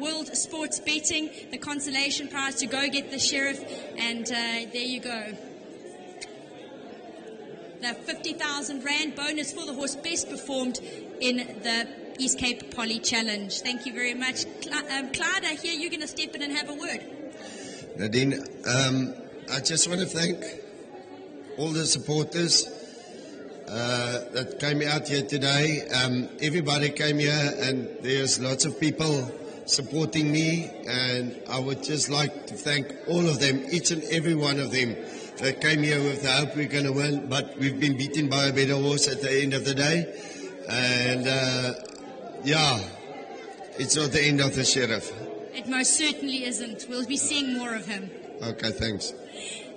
World Sports Betting, the consolation prize to go get the sheriff, and uh, there you go. The 50,000 Rand bonus for the horse best performed in the East Cape Poly Challenge. Thank you very much. Cl- um, Clyde, I hear you're going to step in and have a word. Nadine, um, I just want to thank all the supporters uh, that came out here today. Um, everybody came here, and there's lots of people supporting me, and I would just like to thank all of them, each and every one of them that came here with the hope we're going to win, but we've been beaten by a better horse at the end of the day. And uh, yeah, it's not the end of the sheriff. It most certainly isn't. We'll be seeing more of him. Okay, thanks.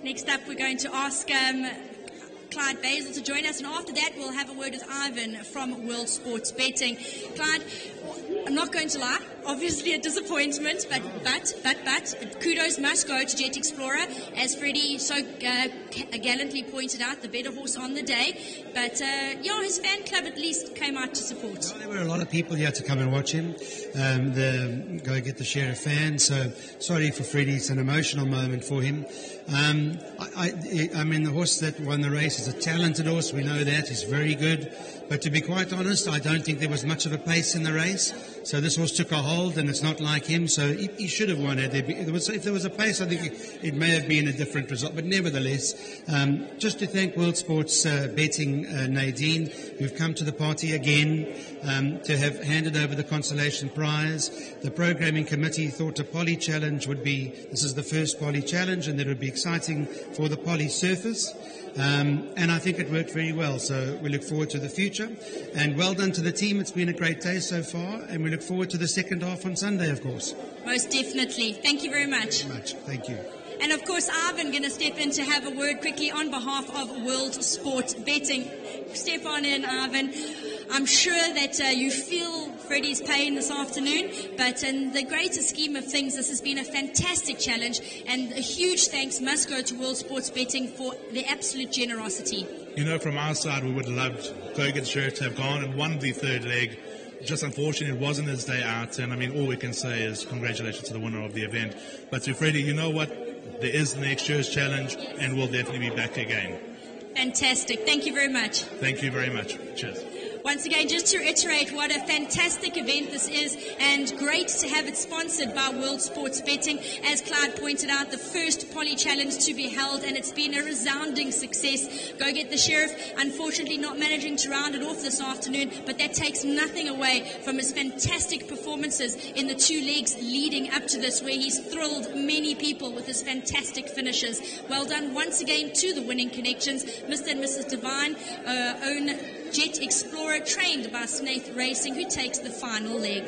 Next up, we're going to ask um, Clyde Basel to join us, and after that, we'll have a word with Ivan from World Sports Betting. Clyde, I'm not going to lie, obviously a disappointment, but but but but kudos must go to Jet Explorer, as Freddie so uh, gallantly pointed out, the better horse on the day. But uh, yeah, his fan club at least came out to support. Well, there were a lot of people here to come and watch him. Um, the go get the sheriff fans. So sorry for Freddie, it's an emotional moment for him. Um, I, I, I mean, the horse that won the race is a talented horse. We know that. He's very good. But to be quite honest, I don't think there was much of a pace in the race. So this horse took a hold, and it's not like him. So he, he should have won it. There, there was, if there was a pace, I think it, it, may have been a different result. But nevertheless, um, just to thank World Sports uh, Betting uh, Nadine, who've come to the party again um, to have handed over the consolation prize. The programming committee thought a poly challenge would be. This is the first poly challenge, and that it would be exciting for the poly surface. Um, and I think it worked very well. So we look forward to the future. And well done to the team. It's been a great day so far. And we look forward to the second half on Sunday, of course. Most definitely. Thank you very much. Very much. Thank you. And of course, Ivan going to step in to have a word quickly on behalf of World Sports Betting. Step on in, Ivan. I'm sure that uh, you feel Freddie's pain this afternoon, but in the greater scheme of things, this has been a fantastic challenge, and a huge thanks must go to World Sports Betting for their absolute generosity. You know, from our side, we would have loved Kogan Shirt to have gone and won the third leg. Just unfortunate, it wasn't his day out, and I mean, all we can say is congratulations to the winner of the event. But to Freddie, you know what? There is next year's challenge, and we'll definitely be back again. Fantastic. Thank you very much. Thank you very much. Cheers. Once again, just to reiterate what a fantastic event this is and great to have it sponsored by World Sports Betting. As Clyde pointed out, the first Poly Challenge to be held and it's been a resounding success. Go get the Sheriff, unfortunately not managing to round it off this afternoon, but that takes nothing away from his fantastic performances in the two legs leading up to this where he's thrilled many people with his fantastic finishes. Well done once again to the winning connections. Mr. and Mrs. Divine uh, own Jet Explorer trained by Snaith Racing, who takes the final leg.